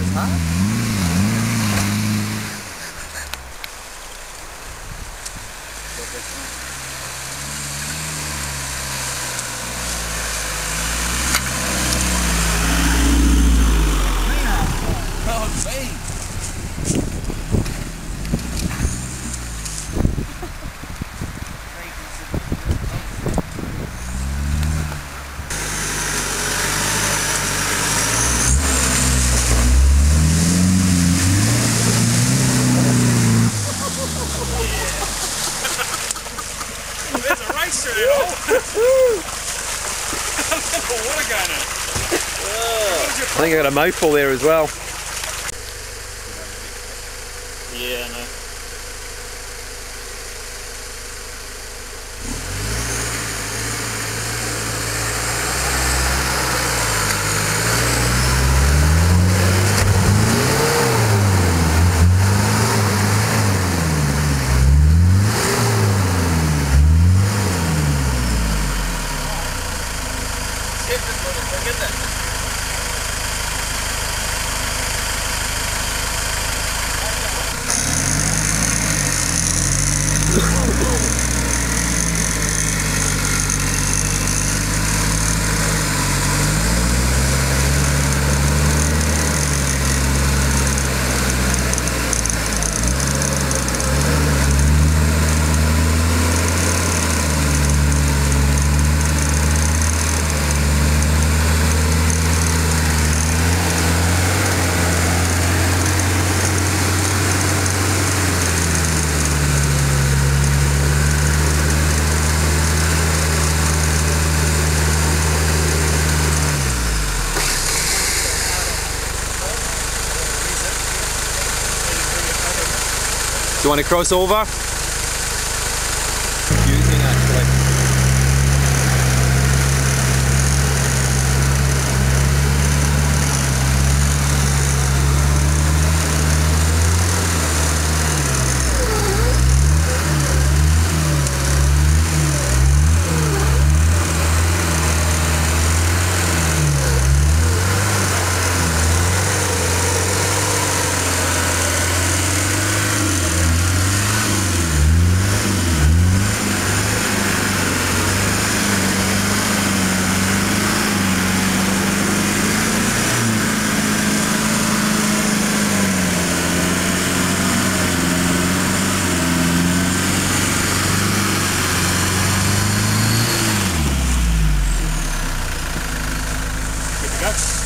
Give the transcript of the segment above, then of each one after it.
There's a what a gunner! I think I got a mouthful there as well. You want to cross over?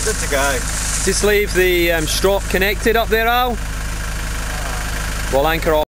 Good to go. Just leave the um, strop connected up there, Al. We'll anchor off